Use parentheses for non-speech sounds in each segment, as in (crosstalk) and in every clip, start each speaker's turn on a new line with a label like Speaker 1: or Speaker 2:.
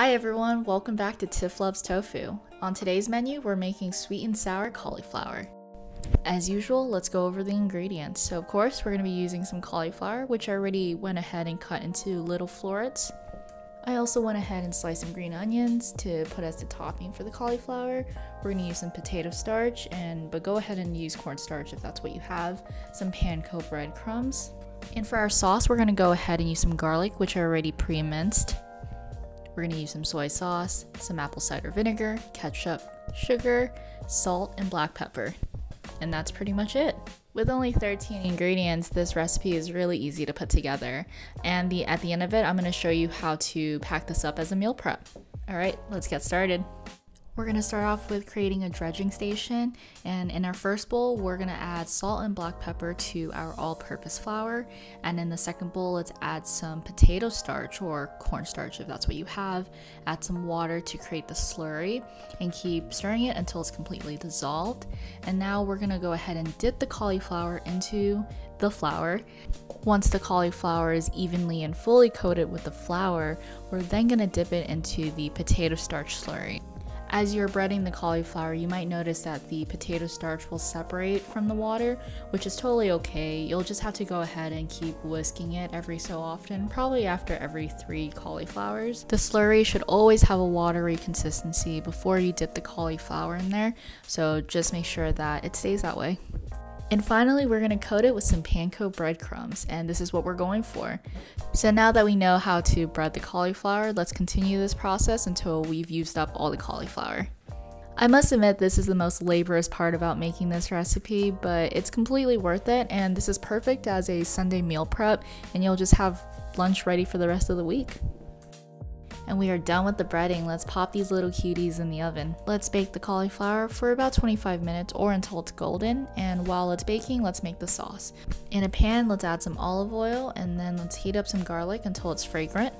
Speaker 1: Hi everyone, welcome back to Tiff Loves Tofu. On today's menu, we're making sweet and sour cauliflower. As usual, let's go over the ingredients. So of course, we're going to be using some cauliflower, which I already went ahead and cut into little florets. I also went ahead and sliced some green onions to put as the topping for the cauliflower. We're going to use some potato starch, and but go ahead and use cornstarch if that's what you have. Some panko breadcrumbs. And for our sauce, we're going to go ahead and use some garlic, which I already pre-minced. We're gonna use some soy sauce, some apple cider vinegar, ketchup, sugar, salt, and black pepper. And that's pretty much it. With only 13 ingredients, this recipe is really easy to put together. And the, at the end of it, I'm gonna show you how to pack this up as a meal prep. All right, let's get started. We're to start off with creating a dredging station and in our first bowl we're to add salt and black pepper to our all-purpose flour and in the second bowl let's add some potato starch or cornstarch if that's what you have, add some water to create the slurry and keep stirring it until it's completely dissolved and now we're to go ahead and dip the cauliflower into the flour. Once the cauliflower is evenly and fully coated with the flour, we're then going to dip it into the potato starch slurry. As you're breading the cauliflower, you might notice that the potato starch will separate from the water, which is totally okay. You'll just have to go ahead and keep whisking it every so often, probably after every three cauliflowers. The slurry should always have a watery consistency before you dip the cauliflower in there, so just make sure that it stays that way. And finally, we're gonna coat it with some panko breadcrumbs, and this is what we're going for. So now that we know how to bread the cauliflower, let's continue this process until we've used up all the cauliflower. I must admit this is the most laborious part about making this recipe, but it's completely worth it, and this is perfect as a Sunday meal prep, and you'll just have lunch ready for the rest of the week. And we are done with the breading. Let's pop these little cuties in the oven. Let's bake the cauliflower for about 25 minutes or until it's golden. And while it's baking, let's make the sauce. In a pan, let's add some olive oil and then let's heat up some garlic until it's fragrant.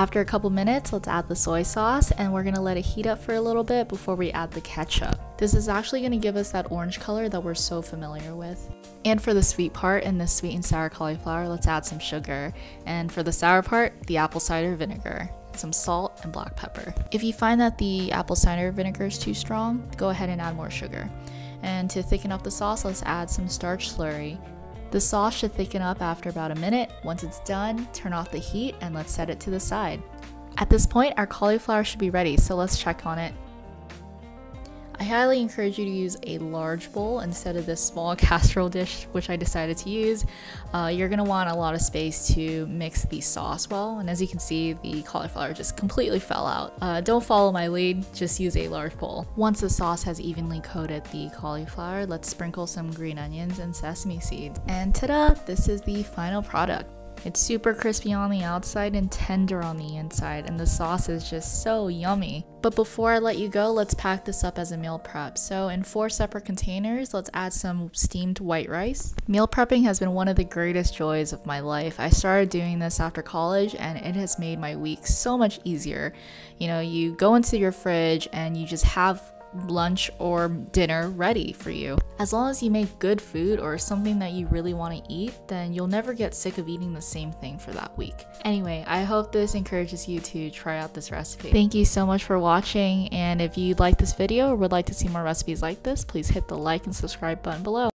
Speaker 1: After a couple minutes, let's add the soy sauce and we're gonna let it heat up for a little bit before we add the ketchup. This is actually gonna give us that orange color that we're so familiar with. And for the sweet part in the sweet and sour cauliflower, let's add some sugar. And for the sour part, the apple cider vinegar some salt and black pepper. If you find that the apple cider vinegar is too strong, go ahead and add more sugar. And to thicken up the sauce, let's add some starch slurry. The sauce should thicken up after about a minute. Once it's done, turn off the heat and let's set it to the side. At this point, our cauliflower should be ready, so let's check on it. I highly encourage you to use a large bowl instead of this small (laughs) casserole dish, which I decided to use. Uh, you're gonna want a lot of space to mix the sauce well, and as you can see, the cauliflower just completely fell out. Uh, don't follow my lead, just use a large bowl. Once the sauce has evenly coated the cauliflower, let's sprinkle some green onions and sesame seeds. And ta-da! This is the final product. It's super crispy on the outside and tender on the inside, and the sauce is just so yummy. But before I let you go, let's pack this up as a meal prep. So in four separate containers, let's add some steamed white rice. Meal prepping has been one of the greatest joys of my life. I started doing this after college and it has made my week so much easier. You know, you go into your fridge and you just have lunch or dinner ready for you. As long as you make good food or something that you really want to eat, then you'll never get sick of eating the same thing for that week. Anyway, I hope this encourages you to try out this recipe. Thank you so much for watching, and if you like this video or would like to see more recipes like this, please hit the like and subscribe button below.